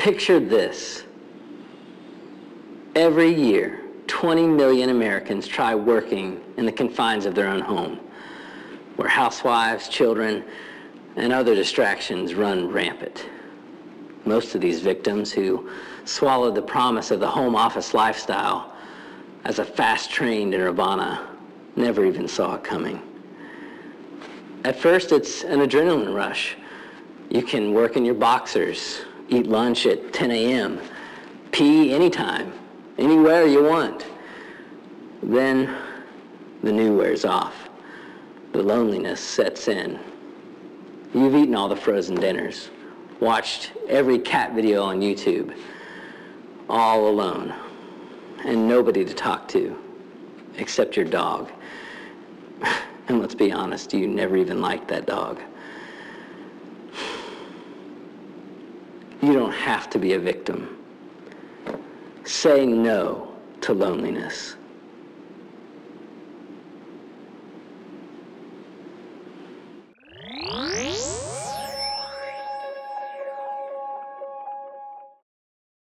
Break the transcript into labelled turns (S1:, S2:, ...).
S1: Picture this. Every year, 20 million Americans try working in the confines of their own home, where housewives, children, and other distractions run rampant. Most of these victims who swallowed the promise of the home office lifestyle as a fast train to nirvana never even saw it coming. At first, it's an adrenaline rush. You can work in your boxers, eat lunch at 10 a.m., pee anytime, anywhere you want. Then the new wears off. The loneliness sets in. You've eaten all the frozen dinners, watched every cat video on YouTube, all alone, and nobody to talk to except your dog. And let's be honest, you never even liked that dog. You don't have to be a victim. Say no to loneliness.